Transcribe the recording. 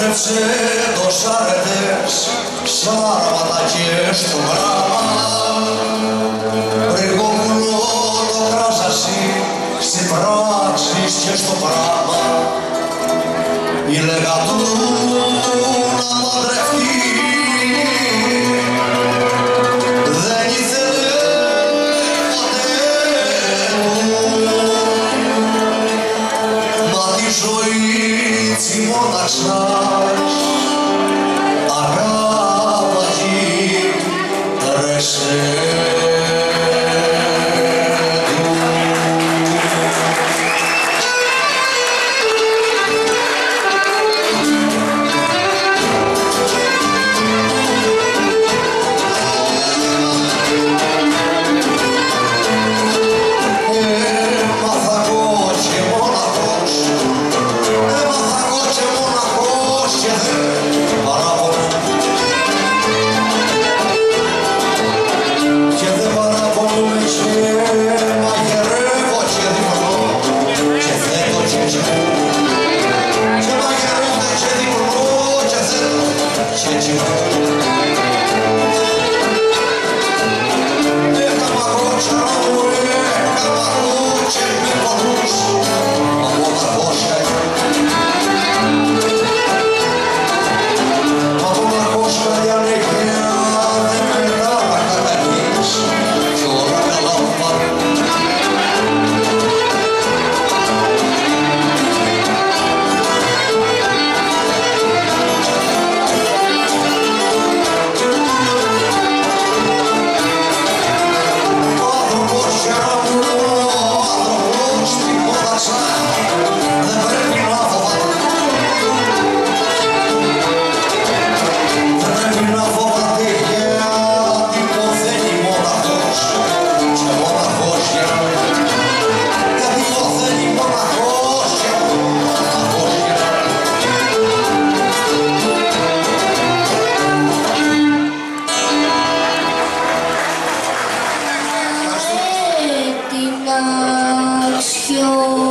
Πέστρεψε το σάρετες σάρματα και στο γράμμα Ρηγόπουλο το κράσασι στην πράξη και στο πράγμα. Η λεγατούνα παντρευτεί Señor.